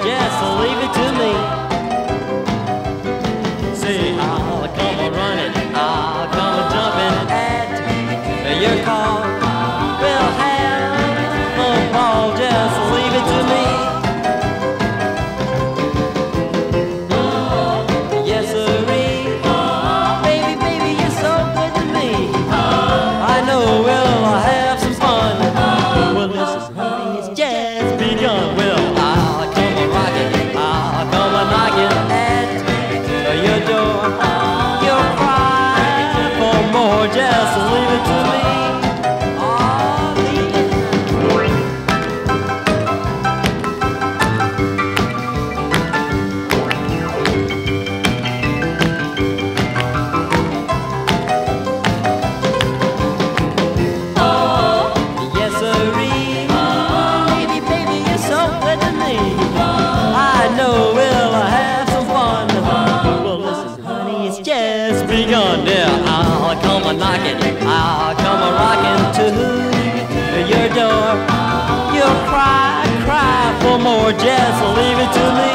there, just leave it to me. See, I'll come running. i millionaire. I'll come a knocking, I'll come a rocking to your door. You'll cry, cry for more, just leave it to me.